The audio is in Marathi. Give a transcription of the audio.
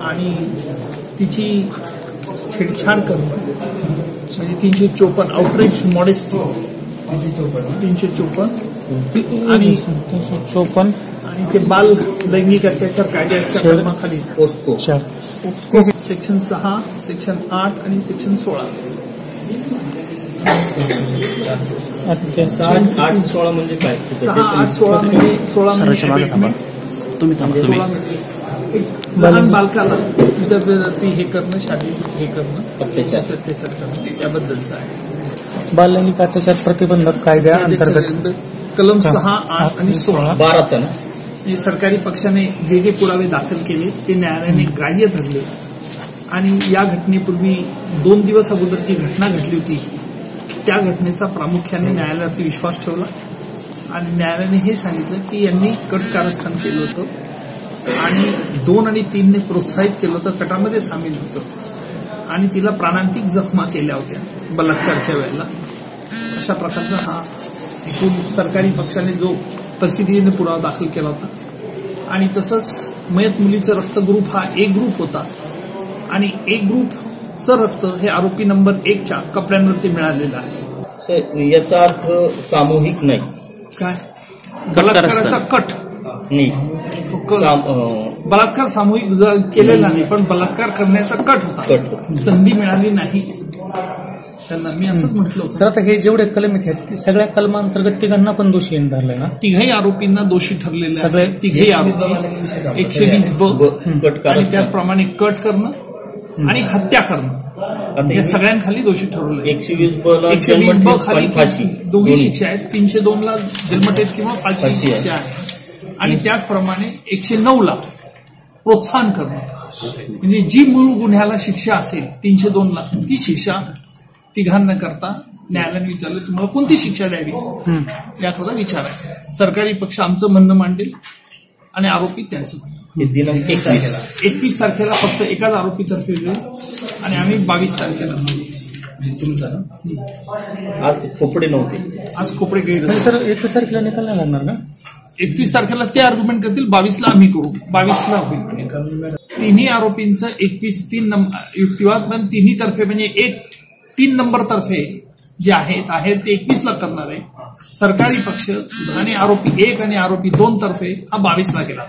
आणि तिची छेडछाड करणं. म्हणजे तीनशे चोपन्न आउटरीच मॉडेस्टी तीनशे चोपन्न. तीनशे चोपन्न. आणि तीनशे चोपन्न. आणि ते बाल लैंगिक अत्याचार कायद्याच्या कलमाखाली. पोस्को सेक्शन सहा सेक्शन आठ आणि सेक्शन सोळा. आठ सोळा म्हणजे काय? सहा आठ सोळा म्हणजे सोळा. म्हणजे तुम्ही सोळा म्हणजे लहान बालकाला हे करणं शारीरिक हे करणं अत्याचार. करणं त्याबद्दलचं आहे. बाल लैंगिक अत्याचार प्रतिबंधक कायद्या अंतर्गत कलम सहा आठ आणि सोळा. बाराचा ना? सरकारी पक्षाने जे जे पुरावे दाखल केले ते न्यायालयाने ग्राह्य धरले. आणि या घटनेपूर्वी दोन दिवस अगोदर जी घटना घडली होती त्या घटनेचा प्रामुख्याने न्यायालयावरती विश्वास ठेवला. आणि न्यायालयाने हे सांगितलं की यांनी कट कारस्थान केलं होतं. आणि दोन आणि तीनने प्रोत्साहित केलं होतं कटामध्ये सामील होतं. आणि तिला प्राणांतिक जखमा केल्या होत्या बलात्कारच्या वेळेला. अशा प्रकारचा हा एकूण सरकारी पक्षाने जो प्रसिद्धीने पुरावा दाखल केला होता. आणि तसंच मयत मुलीचं रक्त ग्रुप हा ए ग्रुप होता. आणि ए ग्रुपचं रक्त हे आरोपी नंबर एकच्या कपड्यांवरती मिळालेलं आहे. याचा अर्थ सामूहिक नाही. काय? बलात्काराचा कट. नाही. बलात्कार सामूहिक केलेला नाही पण बलात्कार करण्याचा कट होता. कट होता. संधी मिळाली नाही. त्यांना मी असंच म्हटलं होतं. सर आता हे जेवढे कलम आहेत ते सगळ्या कलमांतर्गत तिघांना पण दोषी धरलंय ना? तिघही आरोपींना दोषी ठरलेले सगळे तिघही आरोपी. एकशे वीस ब आणि त्याचप्रमाणे कट करणं. आणि हत्या करणं. या सगळ्यांखाली दोषी ठरवले एकशे वीस एकशे वीस ब खाली दोन्ही शिक्षा आहेत. तीनशे दोन ला जन्मठेप किंवा आहे. शिक्षा आहे. आणि त्याचप्रमाणे एकशे नऊ ला प्रोत्साहन करणं. म्हणजे जी मूळ गुन्ह्याला शिक्षा असेल तीनशे दोन ला ती शिक्षा तिघांना करता न्यायालयाने विचारलं तुम्हाला कोणती शिक्षा द्यावी? याकरता विचार आहे. सरकारी पक्ष आमचं म्हणणं मांडेल आणि आरोपी त्यांचं हे दिनांक एकवीस एकवीस तारखेला. फक्त एकाच आरोपीतर्फे होईल आणि आम्ही बावीस तारखेला. आज खोपडे नव्हते. आज खोपडे पण सर एकवीस तारखेला निकाल नाही लागणार का एकवीस तारखेला ते आर्ग्युमेंट करतील बावीसला आम्ही करू. बावीसला होईल तिन्ही आरोपींचं एकवीस तीन नंबर युक्तिवाद पण तिन्ही तर्फे म्हणजे एक तीन नंबर तर्फे जे आहेत आहेत ते एकवीसला करणार आहे. सरकारी पक्ष आणि आरोपी एक आणि आरोपी दोन तर्फे हा बावीसला गेला.